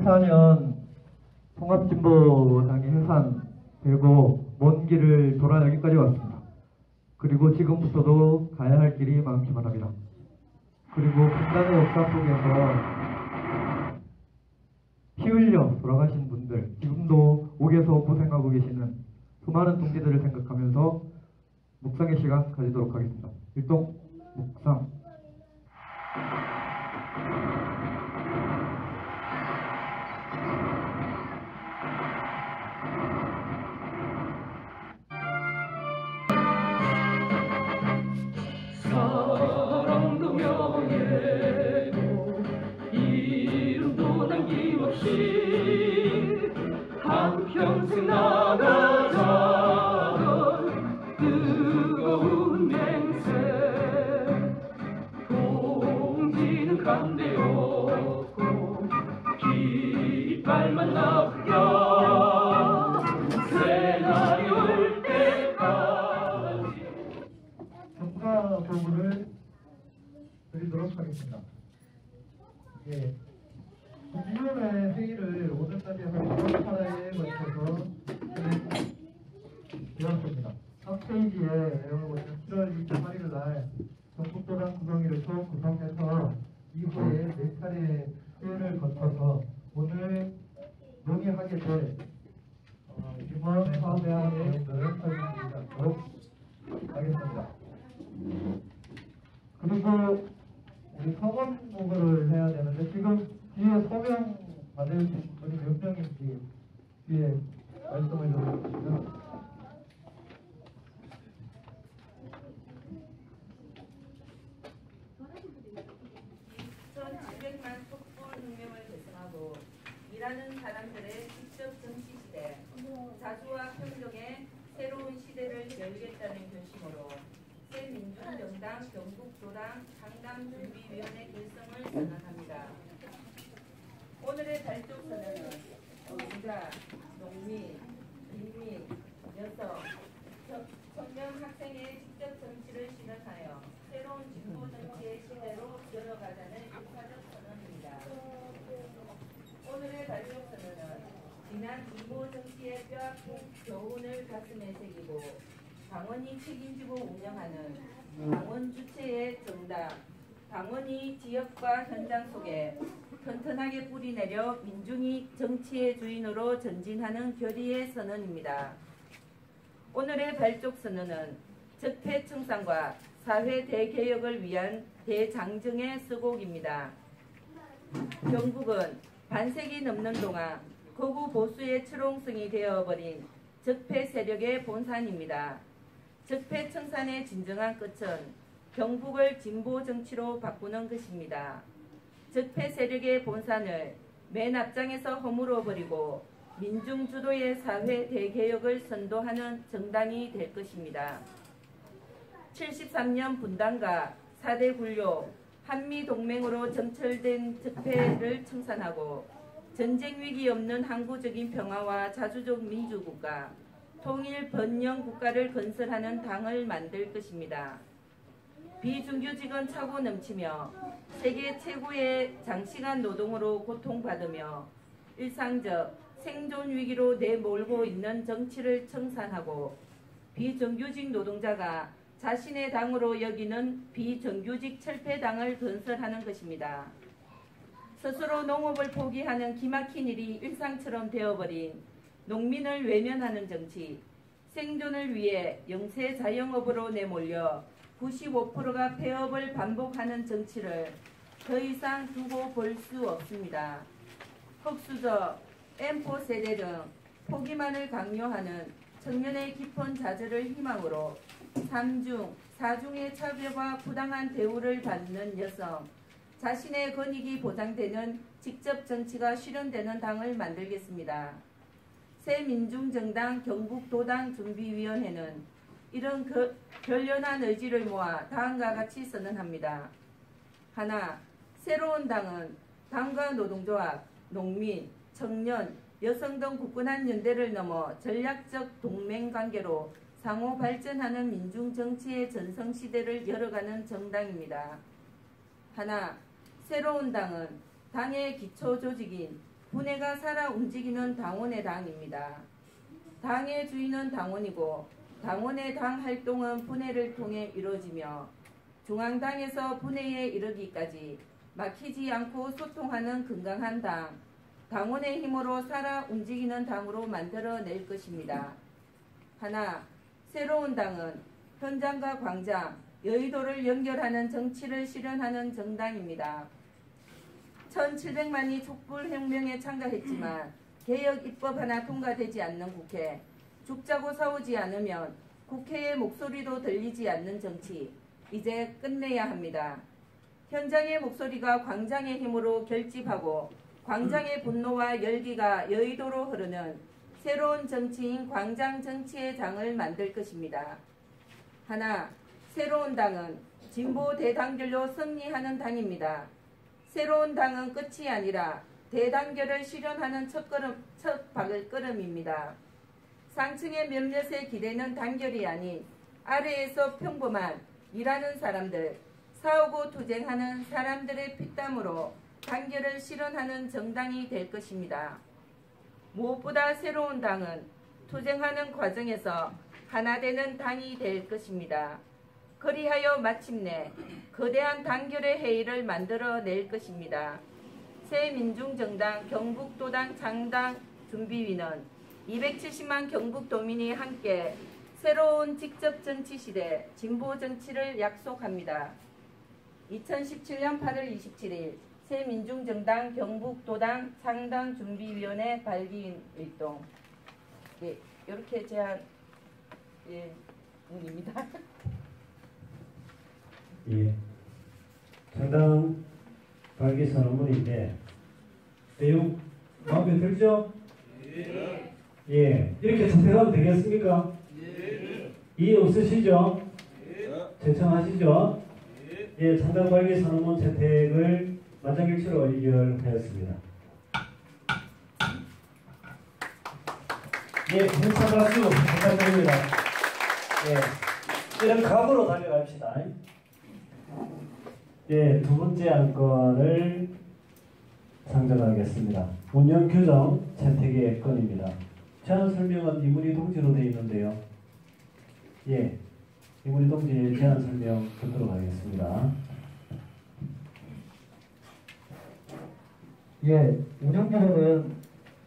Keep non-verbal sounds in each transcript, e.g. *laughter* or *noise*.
2014년 통합진보당이 해산되고 먼 길을 돌아 여기까지 왔습니다. 그리고 지금부터도 가야 할 길이 많기만 합니다. 그리고 분단의 역사 속에서 피 흘려 돌아가신 분들, 지금도 옥에서 고생하고 계시는 수많은 동지들을 생각하면서 묵상의 시간 가지도록 하겠습니다. 일동 묵상. 드리도록 하겠습니다. 예. 국민의 회의를 오늘까지 해서 6차례에 걸쳐서 되었습니다. 3페이지에 내용을 7월 28일 날 전국도당 구성위를 처음 구성해서 이후에 4차례 회의를 거쳐서 오늘 논의하게 될 어, 임원 사대항의 내용들을 설명드리도록 하겠습니다. 그리고 우리 서원 보고를 해야 되는데 지금 뒤에 서명 받을 분이 몇 명인지 뒤에 말씀을 좀 해주시면 전 200만 촛불 혁명을 계승하고 일하는 사람들의 직접 정치 시대, 자주와 평정의 새로운 시대를 열겠다는 결심으로 새민중정당 경북도당 강남 준비위원회 결성을 선언합니다. 오늘의 발족 선언은 노동자, 농민, 빈민, 여성, 청- 청년 학생의 직접 정치를 실현하여 새로운 진보 정치의 시대로 열어가자는 일차적 선언입니다. 오늘의 발족 선언은 지난 진보 정치의 뼈아픈 교훈을 가슴에 새기고 당원이 책임지고 운영하는 당원 주체의 정당, 당원이 지역과 현장 속에 튼튼하게 뿌리내려 민중이 정치의 주인으로 전진하는 결의의 선언입니다. 오늘의 발족 선언은 적폐 청산과 사회 대개혁을 위한 대장정의 수곡입니다. 경북은 반세기 넘는 동안 거구 보수의 추롱성이 되어버린 적폐 세력의 본산입니다. 적폐 청산의 진정한 끝은 경북을 진보 정치로 바꾸는 것입니다. 적폐 세력의 본산을 맨 앞장에서 허물어 버리고 민중 주도의 사회 대개혁을 선도하는 정당이 될 것입니다. 73년 분단과 4대 굴욕, 한미동맹으로 정철된 적폐를 청산하고 전쟁 위기 없는 항구적인 평화와 자주적 민주국가, 통일 번영 국가를 건설하는 당을 만들 것입니다. 비정규직은 차고 넘치며 세계 최고의 장시간 노동으로 고통받으며 일상적 생존 위기로 내몰고 있는 정치를 청산하고 비정규직 노동자가 자신의 당으로 여기는 비정규직 철폐당을 건설하는 것입니다. 스스로 농업을 포기하는 기막힌 일이 일상처럼 되어버린 농민을 외면하는 정치, 생존을 위해 영세 자영업으로 내몰려 95%가 폐업을 반복하는 정치를 더 이상 두고 볼 수 없습니다. 흑수저, M4 세대 등 포기만을 강요하는 청년의 깊은 자절을 희망으로 3중, 4중의 차별과 부당한 대우를 받는 여성, 자신의 권익이 보장되는 직접 정치가 실현되는 당을 만들겠습니다. 새민중정당 경북도당 준비위원회는 이런 그, 결연한 의지를 모아 다음과 같이 선언합니다. 하나, 새로운 당은 당과 노동조합, 농민, 청년, 여성 등 굳건한 연대를 넘어 전략적 동맹 관계로 상호 발전하는 민중 정치의 전성 시대를 열어가는 정당입니다. 하나, 새로운 당은 당의 기초 조직인 분해가 살아 움직이는 당원의 당입니다. 당의 주인은 당원이고 당원의 당 활동은 분해를 통해 이루어지며 중앙당에서 분해에 이르기까지 막히지 않고 소통하는 건강한 당, 당원의 힘으로 살아 움직이는 당으로 만들어낼 것입니다. 하나, 새로운 당은 현장과 광장, 여의도를 연결하는 정치를 실현하는 정당입니다. 1700만이 촛불혁명에 참가했지만 개혁 입법 하나 통과되지 않는 국회, 죽자고 싸우지 않으면 국회의 목소리도 들리지 않는 정치, 이제 끝내야 합니다. 현장의 목소리가 광장의 힘으로 결집하고 광장의 분노와 열기가 여의도로 흐르는 새로운 정치인 광장 정치의 장을 만들 것입니다. 하나, 새로운 당은 진보 대단결로 승리하는 당입니다. 새로운 당은 끝이 아니라 대단결을 실현하는 첫걸음, 첫 발걸음입니다. 상층의 몇몇의 기대는 단결이 아닌 아래에서 평범한 일하는 사람들, 싸우고 투쟁하는 사람들의 피땀으로 단결을 실현하는 정당이 될 것입니다. 무엇보다 새로운 당은 투쟁하는 과정에서 하나 되는 당이 될 것입니다. 그리하여 마침내 거대한 단결의 회의를 만들어낼 것입니다. 새 민중정당 경북도당 창당 준비위는 270만 경북도민이 함께 새로운 직접 정치 시대 진보 정치를 약속합니다. 2017년 8월 27일 새민중정당 경북도당 창당 준비위원회 발기인 일동 예, 이렇게 제안 예, 문입니다. *laughs* 예. 상당 발기 선언문인데 내용 마음에 들죠? 예. 이렇게 채택하면 되겠습니까? 이해 없으시죠? 제청하시죠? 예, 상당 발기 선언문 채택을 만장일치로 의결하였습니다. 예, 힘찬 박수 부탁드립니다. 예, 이런 각오로 달려갑시다. 예, 두 번째 안건을 상정하겠습니다. 운영 규정 채택의 건입니다. 제안 설명은 이문희 동지로 되어 있는데요. 예, 이문희 동지의 제안 설명 듣도록 하겠습니다. 예, 운영기로는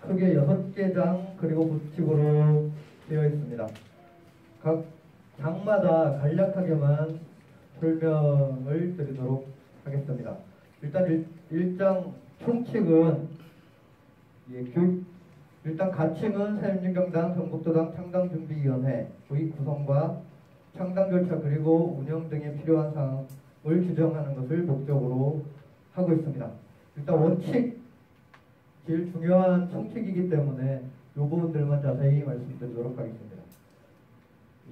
크게 여섯 개장 그리고 부칙으로 되어 있습니다. 각 장마다 간략하게만 설명을 드리도록 하겠습니다. 일단 일, 일장 총칙은 예, 교육, 일단 가칭은 새민중정당 경북도당 창당준비위원회 의 구성과 창당 절차 그리고 운영 등에 필요한 사항을 규정하는 것을 목적으로 하고 있습니다. 일단 원칙 제일 중요한 총칙이기 때문에 이 부분들만 자세히 말씀드리도록 하겠습니다.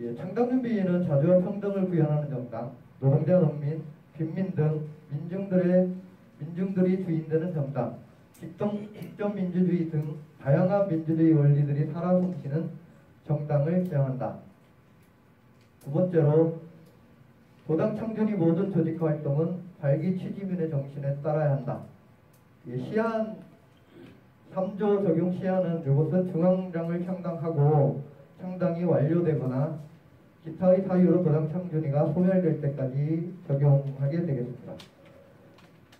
예, 창당준비위는 자주와 평등을 구현하는 정당, 노동자, 농민, 빈민 등 민중들의 민중들이 주인되는 정당, 직접 민주주의 등 다양한 민주주의 원리들이 살아 숨쉬는 정당을 지향한다. 두 번째로 도당 청년이 모든 조직 활동은 발기 취지민의 정신에 따라야 한다. 예, 시한 3조 적용 시한은 이것은 중앙장을 창당하고 창당이 완료되거나 기타의 사유로 도당 창준이가 소멸될 때까지 적용하게 되겠습니다.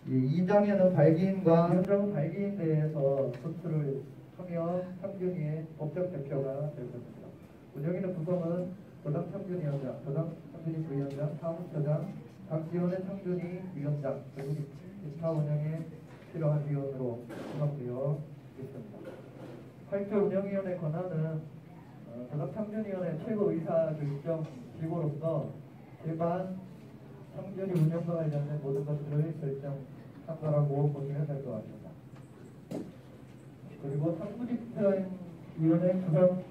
예, 2장에는 발기인과 현장 발기인 대해서 소출을 하며 창준이의 법적 대표가 될 것입니다. 운영위는 구성은 도당 창준위원장, 도당 창준위 부위원장, 사무처장, 각 지원의 창준위 위원장, 그리고 기타 운영에 필요한 위원으로 지명되어 있습니다. 8조 운영위원회 권한은 어, 도덕창조위원회 최고 의사 결정 기구로서 일반 창조리 운영과 관련된 모든 것들을 결정 참가라고 보시면 될 것 같습니다. 그리고 상부집행위원회 구성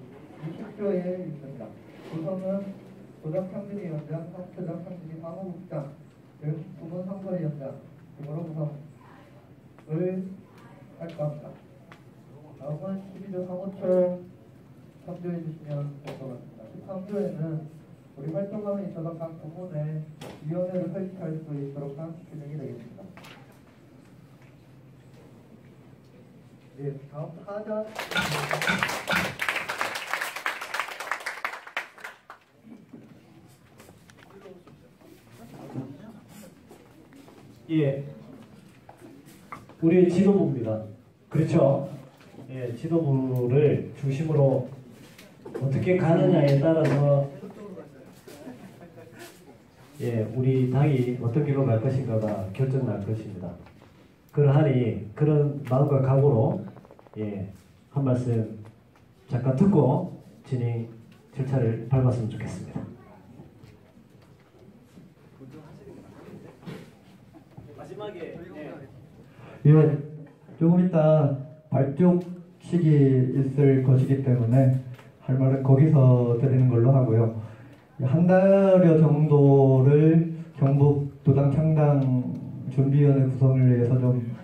20조에 있습니다. 구성은 도덕창조위원장, 상처장, 창조위 사무국장 등 부문 상벌위원장 등으로 구성을 할 겁니다. 다음은 12조 사무처 참조해 주시면 될 것 같습니다. 13조에는 우리 활동함에 있어서 각 부문에 위원회를 설치할 수 있도록 한 규정이 되겠습니다. 네, 다음 사자 예. 우리 지도부입니다. 그렇죠? 예, 지도부를 중심으로 어떻게 가느냐에 따라서 예, 우리 당이 어떤 길로 갈 것인가가 결정날 것입니다. 그러하니 그런 마음과 각오로 예, 한 말씀 잠깐 듣고 진행 절차를 밟았으면 좋겠습니다. 마지막에 예, 조금 이따 발족식이 있을 것이기 때문에 할 말은 거기서 드리는 걸로 하고요. 한 달여 정도를 경북 도당 창당 준비위원회 구성을 위해서 좀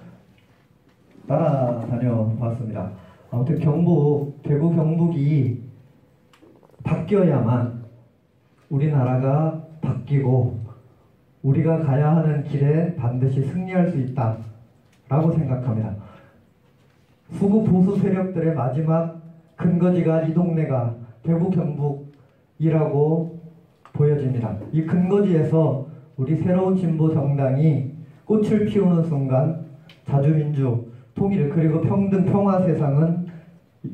따라다녀 봤습니다. 아무튼 경북, 대구 경북이 바뀌어야만 우리나라가 바뀌고 우리가 가야 하는 길에 반드시 승리할 수 있다 라고 생각합니다. 수구 보수 세력들의 마지막 근거지가 이 동네가 대구 경북이라고 보여집니다. 이 근거지에서 우리 새로운 진보 정당이 꽃을 피우는 순간 자주민주, 통일 그리고 평등 평화 세상은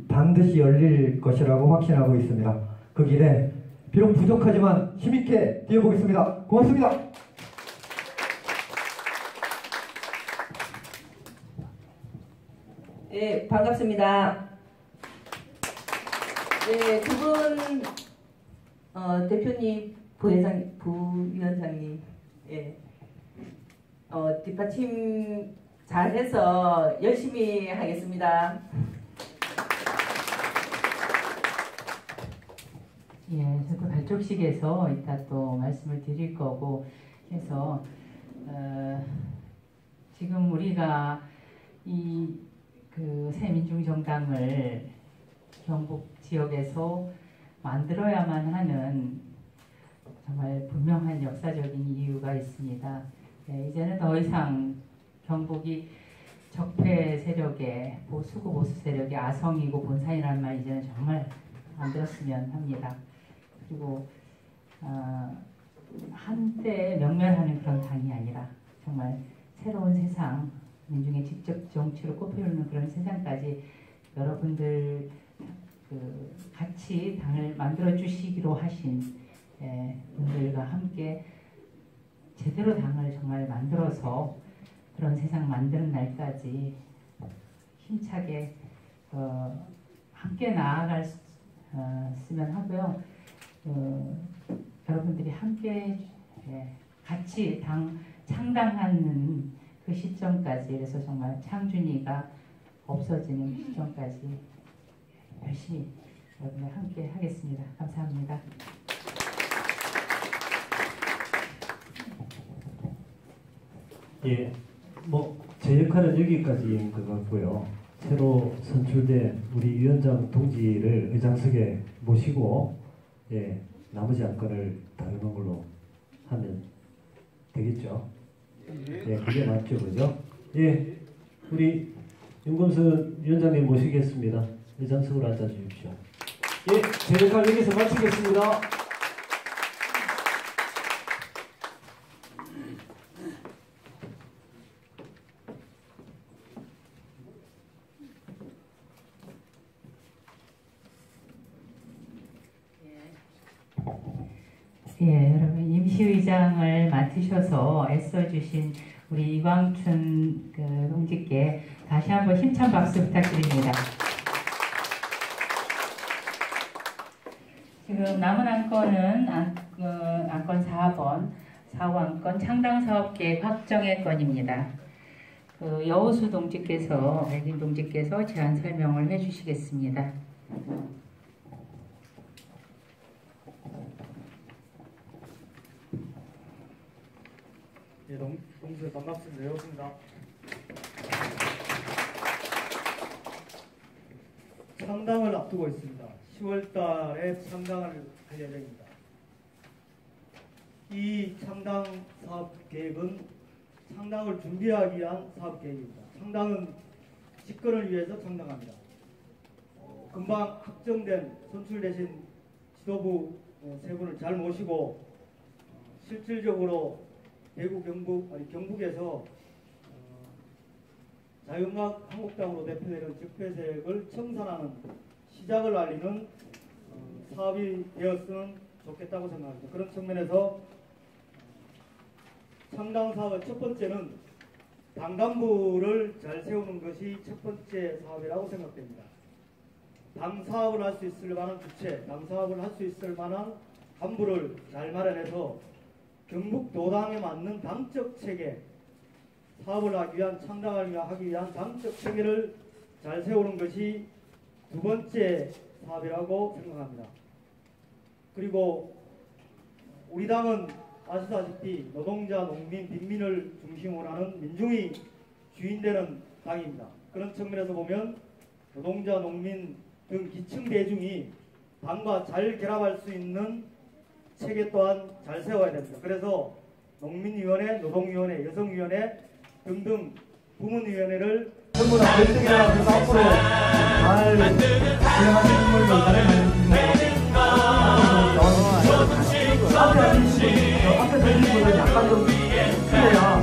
반드시 열릴 것이라고 확신하고 있습니다. 그 길에 비록 부족하지만 힘있게 뛰어보겠습니다. 고맙습니다. 네, 반갑습니다. 네, 두분 어, 대표님, 부회장, 부위원장님, 예, 어, 뒷받침 잘해서 열심히 하겠습니다. 예, 저도 발족식에서 이따 또 말씀을 드릴 거고 해서 어, 지금 우리가 이 그 새민중 정당을 경북 지역에서 만들어야만 하는 정말 분명한 역사적인 이유가 있습니다. 예, 이제는 더 이상 경북이 적폐 세력의 보수고 보수 세력의 아성이고 본산이라는 말 이제는 정말 안 들었으면 합니다. 그리고 어, 한때 명멸하는 그런 당이 아니라 정말 새로운 세상 민중의 직접 정치로 꽃피우는 그런 세상까지 여러분들 그 같이 당을 만들어 주시기로 하신 예, 분들과 함께 제대로 당을 정말 만들어서 그런 세상 만드는 날까지 힘차게 어, 함께 수- 어, 으면 하고요. 어, 여러분들이 함께 예, 같이 당 창당하는 그 시점까지 그래서 정말 창준이가 없어지는 시점까지 열심히 여러분들 함께 하겠습니다. 감사합니다. 예, 뭐 제 역할은 여기까지인 것 같고요. 새로 선출된 우리 위원장 동지를 의장석에 모시고 예, 나머지 안건을 다루는 걸로 하면 되겠죠. 예, 그게 맞죠, 그죠? 예, 우리 윤검선 위원장님 모시겠습니다. 의장석으로 앉아 주십시오. 예, 제 역할 여기서 마치겠습니다. 예, 여러분 이 임시의장을 맡으셔서 애써주신 우리 이광춘 그 동지께 다시 한번 힘찬 박수 부탁드립니다. 지금 남은 안건은 안, 어, 안건 4번, 4호 안건 창당사업계획 확정의 건입니다. 그 여호수 동지께서, 백인 동지께서 제안 설명을 해주시겠습니다. 예, 동, 동수 반갑습니다. 여호수입니다. 창당을 앞두고 있습니다. 10월 달에 창당을 할 예정입니다. 이 창당 사업 계획은 창당을 준비하기 위한 사업 계획입니다. 창당은 집권을 위해서 창당합니다. 어, 금방 확정된 선출되신 지도부 어, 세 분을 잘 모시고 어, 실질적으로 대구 경북 아니 경북에서 어, 자유음악 한국당으로 대표되는 적폐세력을 청산하는 시작을 알리는 어, 사업이 되었으면 좋겠다고 생각합니다. 그런 측면에서 어, 창당 사업의 첫 번째는 당간부를 잘 세우는 것이 첫 번째 사업이라고 생각됩니다. 당 사업을 할 수 있을 만한 주체, 당 사업을 할 수 있을 만한 간부를 잘 마련해서 경북 도당에 맞는 당적 체계, 사업을 하기 위한 창당을 하기 위한 당적 체계를 잘 세우는 것이 두 번째 사업이라고 생각합니다. 그리고 우리 당은 아시다시피 노동자, 농민, 빈민을 중심으로 하는 민중이 주인되는 당입니다. 그런 측면에서 보면 노동자, 농민 등 기층 대중이 당과 잘 결합할 수 있는 체계 또한 잘 세워야 됩니다. 그래서 농민위원회, 노동위원회, 여성위원회 등등 부문위원회를 다 결정해야 해서 앞으로 잘 걸로 조금씩 조금씩 앞에 드린 분은 약간 좀 틀려야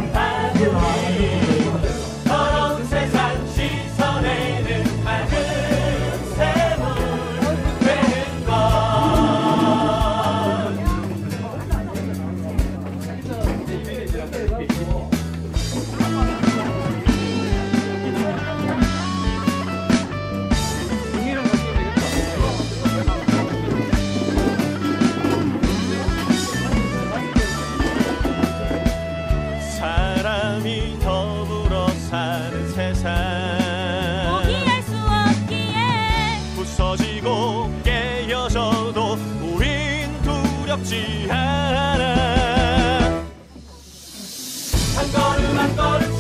두렵지 않아. 한 걸음 한 걸음